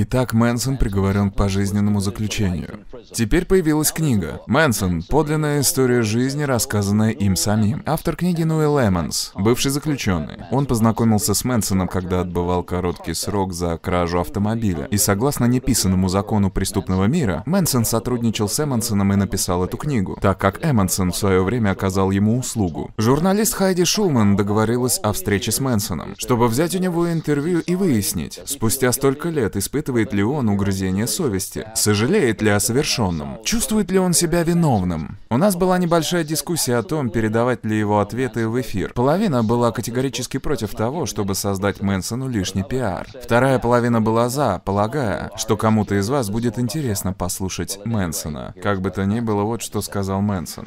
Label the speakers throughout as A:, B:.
A: Итак, Мэнсон приговорен к пожизненному заключению. Теперь появилась книга. Мэнсон. Подлинная история жизни, рассказанная им самим. Автор книги Нуэл Эммонс, бывший заключенный. Он познакомился с Мэнсоном, когда отбывал короткий срок за кражу автомобиля. И согласно неписанному закону преступного мира, Мэнсон сотрудничал с Эммонсоном и написал эту книгу, так как Эммонсон в свое время оказал ему услугу. Журналист Хайди Шулман договорилась о встрече с Мэнсоном, чтобы взять у него интервью и выяснить, спустя столько лет испытывает испытывает ли он угрызение совести, сожалеет ли о совершенном, чувствует ли он себя виновным. У нас была небольшая дискуссия о том, передавать ли его ответы в эфир. Половина была категорически против того, чтобы создать Мэнсону лишний пиар. Вторая половина была за, полагая, что кому-то из вас будет интересно послушать Мэнсона. Как бы то ни было, вот что сказал Мэнсон.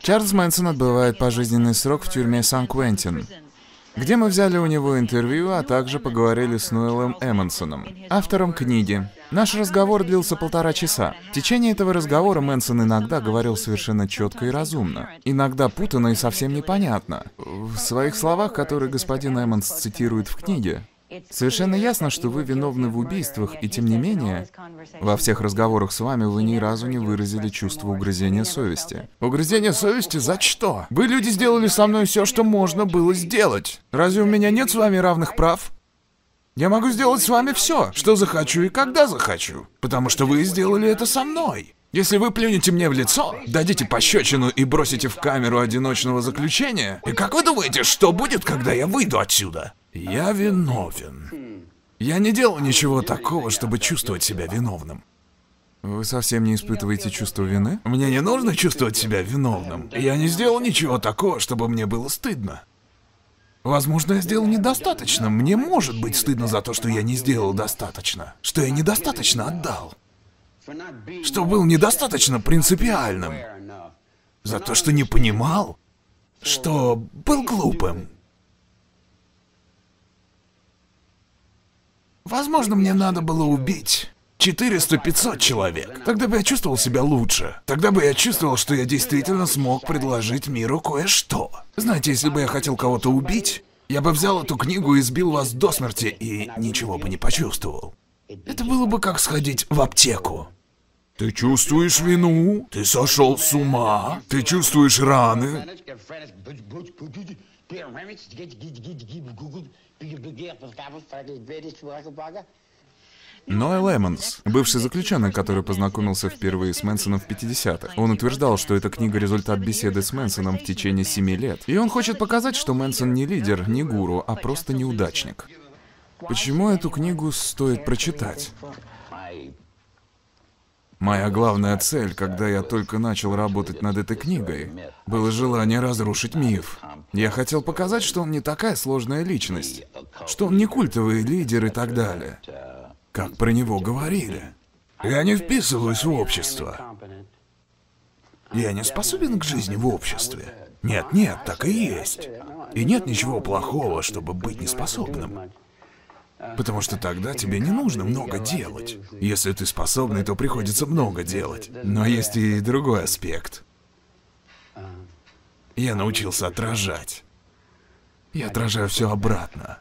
A: Чарльз Мэнсон отбывает пожизненный срок в тюрьме Сан-Квентин где мы взяли у него интервью, а также поговорили с Ноэлом Эммонсоном, автором книги. Наш разговор длился полтора часа. В течение этого разговора Мэнсон иногда говорил совершенно четко и разумно. Иногда путано и совсем непонятно. В своих словах, которые господин Эммонс цитирует в книге, Совершенно ясно, что вы виновны в убийствах, и тем не менее, во всех разговорах с вами вы ни разу не выразили чувство угрызения совести.
B: Угрызение совести за что? Вы, люди, сделали со мной все, что можно было сделать. Разве у меня нет с вами равных прав? Я могу сделать с вами все, что захочу и когда захочу, потому что вы сделали это со мной. Если вы плюнете мне в лицо, дадите пощечину и бросите в камеру одиночного заключения, и как вы думаете, что будет, когда я выйду отсюда? Я виновен. Я не делал ничего такого, чтобы чувствовать себя виновным.
A: Вы совсем не испытываете чувство вины?
B: Мне не нужно чувствовать себя виновным. Я не сделал ничего такого, чтобы мне было стыдно. Возможно, я сделал недостаточно. Мне может быть стыдно за то, что я не сделал достаточно. Что я недостаточно отдал. Что был недостаточно принципиальным. За то, что не понимал. Что был глупым. Возможно, мне надо было убить 400-500 человек. Тогда бы я чувствовал себя лучше. Тогда бы я чувствовал, что я действительно смог предложить миру кое-что. Знаете, если бы я хотел кого-то убить, я бы взял эту книгу и сбил вас до смерти и ничего бы не почувствовал. Это было бы как сходить в аптеку. Ты чувствуешь вину? Ты сошел с ума? Ты чувствуешь раны?
A: Ноэл Эммонс, бывший заключенный, который познакомился впервые с Мэнсоном в 50-х. Он утверждал, что эта книга — результат беседы с Мэнсоном в течение семи лет. И он хочет показать, что Мэнсон не лидер, не гуру, а просто неудачник. Почему эту книгу стоит прочитать? Моя главная цель, когда я только начал работать над этой книгой, было желание разрушить миф. Я хотел показать, что он не такая сложная личность, что он не культовый лидер и так далее, как про него говорили.
B: Я не вписываюсь в общество. Я не способен к жизни в обществе. Нет, нет, так и есть. И нет ничего плохого, чтобы быть неспособным. Потому что тогда тебе не нужно много делать. Если ты способный, то приходится много делать. Но есть и другой аспект. Я научился отражать. Я отражаю все обратно.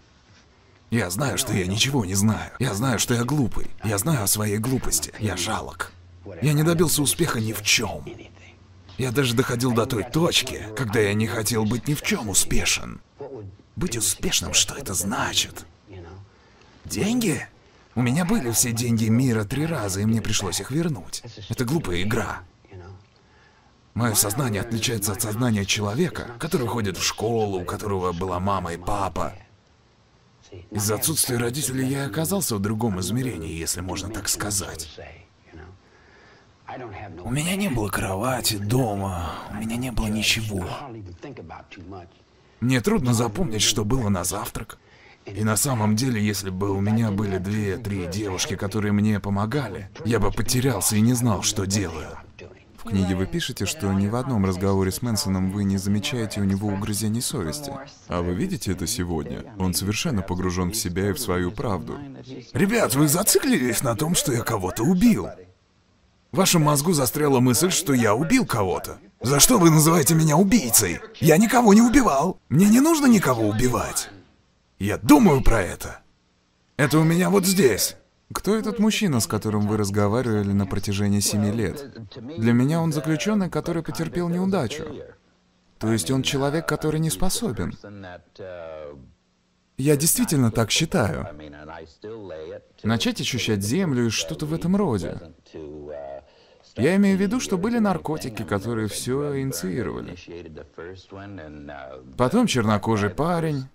B: Я знаю, что я ничего не знаю. Я знаю, что я глупый. Я знаю о своей глупости. Я жалок. Я не добился успеха ни в чем. Я даже доходил до той точки, когда я не хотел быть ни в чем успешен. Быть успешным, что это значит? Деньги? У меня были все деньги мира три раза, и мне пришлось их вернуть. Это глупая игра. Мое сознание отличается от сознания человека, который ходит в школу, у которого была мама и папа. Из-за отсутствия родителей я оказался в другом измерении, если можно так сказать. У меня не было кровати, дома, у меня не было ничего. Мне трудно запомнить, что было на завтрак. И на самом деле, если бы у меня были две-три девушки, которые мне помогали, я бы потерялся и не знал, что делаю.
A: В книге вы пишете, что ни в одном разговоре с Мэнсоном вы не замечаете у него угрызений совести. А вы видите это сегодня? Он совершенно погружен в себя и в свою правду.
B: Ребят, вы зациклились на том, что я кого-то убил. В вашем мозгу застряла мысль, что я убил кого-то. За что вы называете меня убийцей? Я никого не убивал. Мне не нужно никого убивать. Я думаю про это. Это у меня вот здесь.
A: Кто этот мужчина, с которым вы разговаривали на протяжении семи лет? Для меня он заключенный, который потерпел неудачу. То есть он человек, который не способен. Я действительно так считаю. Начать ощущать землю и что-то в этом роде. Я имею в виду, что были наркотики, которые все инициировали. Потом чернокожий парень.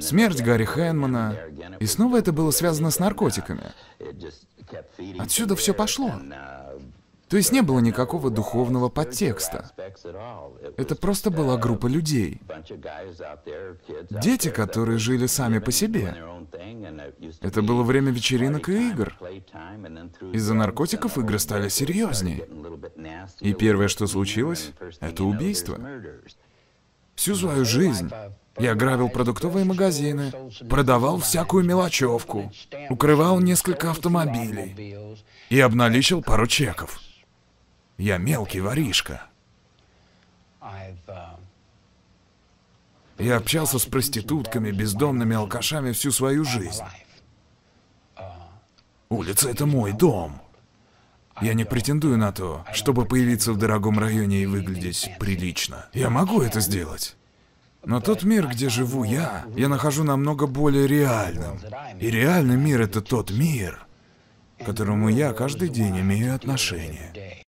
A: Смерть Гарри Хэнмана. И снова это было связано с наркотиками. Отсюда все пошло. То есть не было никакого духовного подтекста. Это просто была группа людей. Дети, которые жили сами по себе. Это было время вечеринок и игр. Из-за наркотиков игры стали серьезнее. И первое, что случилось, это убийство. Всю свою жизнь я грабил продуктовые магазины, продавал всякую мелочевку, укрывал несколько автомобилей и обналичил пару чеков. Я мелкий воришка. Я общался с проститутками, бездомными алкашами всю свою жизнь. Улица — это мой дом. Я не претендую на то, чтобы появиться в дорогом районе и выглядеть прилично. Я могу это сделать. Но тот мир, где живу я, я нахожу намного более реальным. И реальный мир — это тот мир, к которому я каждый день имею отношение.